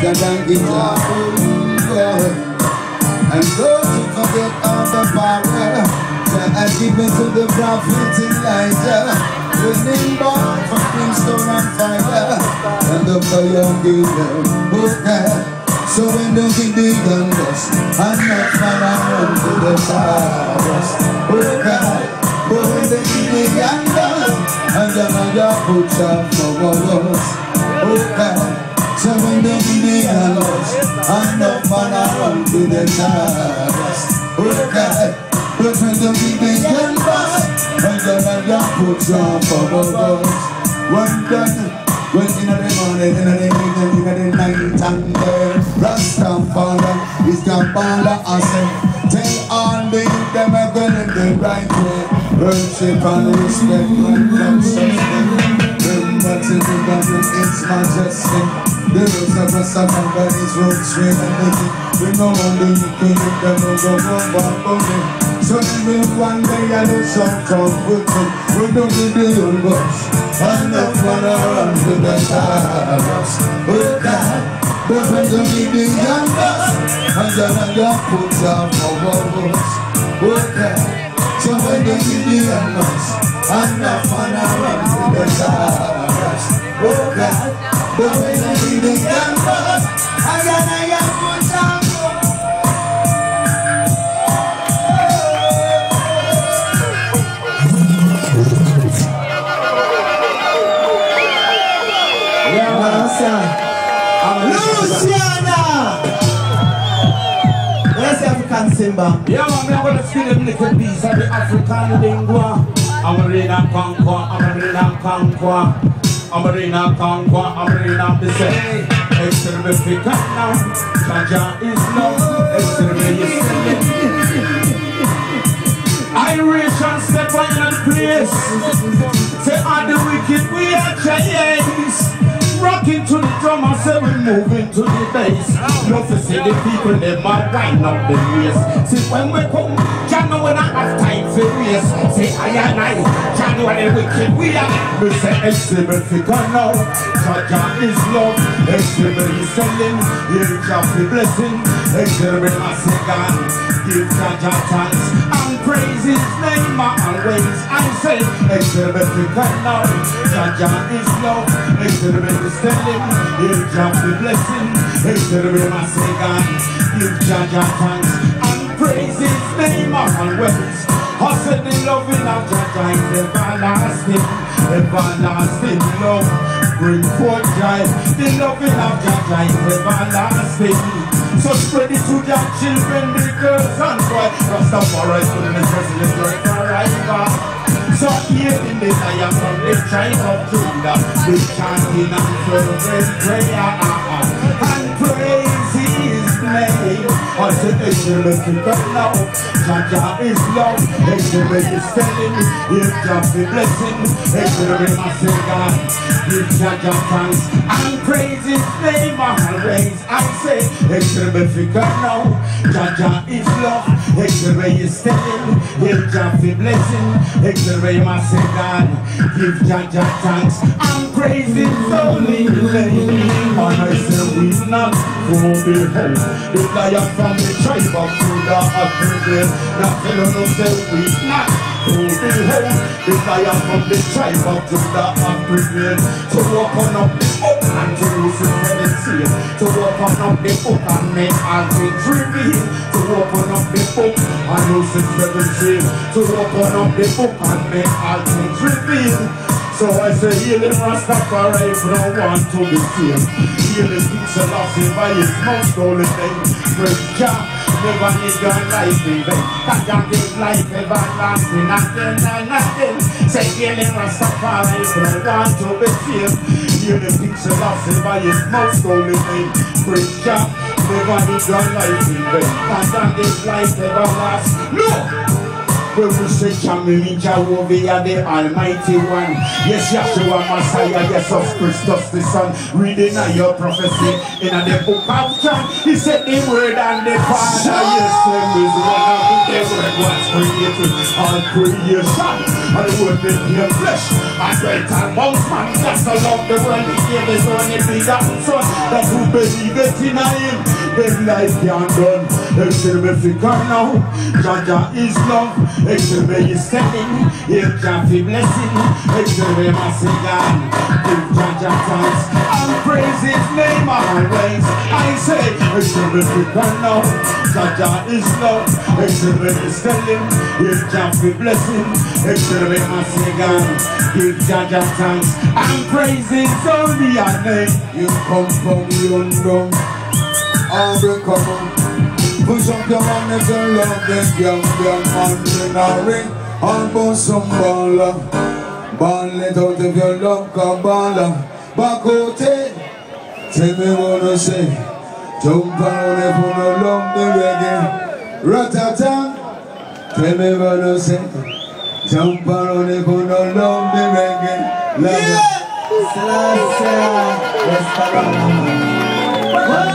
power. And don't forget all the power that I given to the prophet Elijah. Winning born from brimstone and fire, and the fire them okay. So when the Gideon I'm not man run to the stars. Okay. But when the Gideon and then I got put up for us. I'm not man run to the stars. Okay. But when the Gideon dust, and then I got put up for us. One done. Well, in the morning, in the evening, in the night and day is Kampala I say Tell all the youth them are going the right way Worship and respect and love suspect Remember to the government, it's majesty the roots of us are somebody's roots, we and living. We know only you hit them, no go go back So maybe one day I know some come with me. We don't need the old bush. And the fun around to the stars. Oh God. But when you need the young bus, and then I got put up for us. Oh God. So when you need the young bus, and the fun around to the stars. Oh God. Simba? Yeah, I'm gonna spin a little piece of the African lingua. I'm a read and conquer, I'm a read and conquer. Amarina Kangwa, Amarina Bise, Extremifica now, Jah Jah is love, Extremifica. Iration Steppas and place. Say, are the wicked, we are giants. Rocking to the drum and say we moving to the bass. Love to see the people, they might wind up the waist. See, when we come, January, when I have time for race. Say, I and I, January, wicked, we are. We say, exhibit figure now. Jah Jah is love, exhibit is selling. Here, Jah blessing, exhibit I say, God, give Jah Jah thanks praise his name my always. I say, exhibit the now. Jah Jah is love, exhibit the standing. Give Jah the blessing, exhibit my say. Give Jah Jah thanks and praise his name always. I said the love loving of Jah Jah is everlasting, everlasting love. Bring forth joy, the loving of Jah Jah is everlasting. So spread it to your children, the girls and boys. Rastafari is the president right forever. So here in the Zion from the tribe of Judah, we chanting and fervent prayer I said, excellent to God now. Jah Jah is love, excellent is telling. If Jah be blessing, excellent I say God. Give Jah Jah thanks praise His name always. I say, excellent to God now. Jah Jah is love, excellent is telling. If Jah be blessing, I say God. Give Jah Jah thanks and praise His holy name. And I say, we not for behold the lion from the tribe of Judah of Bridget. Nothing on us say we not. Who behold the lion from the tribe of Judah of Bridget. To open up the book and Jerusalem and seal. To open up the book and make all things reveal. To open up the book and Lucifer and seal. To open up the book and make all things reveal. So I say, healing Rastafari if no want to be saved. Healing King Selassie by his most holy name. Praise Jah, never need your life vain. That Jah give life everlasting, nothing and nothing. Say, you healing Rastafari if no want to be saved. Healing King Selassie by his most holy name. Jah, never need your life vain. That Jah give life everlasting. Look! We say Jamini Jehovah, the Almighty One. Yes, Yeshua Messiah, Jesus Christus the Son. Reading your prophecy in the book of John. He said the word and the Father. Yes, there is one of the word was created. All creation. And the word became flesh. And dwelt amongst man. Just to love the world. He gave his only begotten Son. That who believeth in him. Then life can done. Excel me figure now. Jah Jah is love. Excel me is standing. If Jaffe blessing. Excel me massive God. Give Jah Jah thanks. And praise his name always. I say, Excel me figure now. Jah Jah is love. Excel me is standing. If Jaffe blessing. Excel me massive God. Give Jah Jah thanks. And praise his only name. You come from London, Aubrey come on. Push up your hand if you love them young, young man in a ring. And bust some baller. Ball it out if you love Kabbalah. Back out it. Tell me what to say. Jump around if you no love the reggae. Ratata. Tell me what to say. Jump around if you no love the reggae. Love it. Selassie, Restaurant.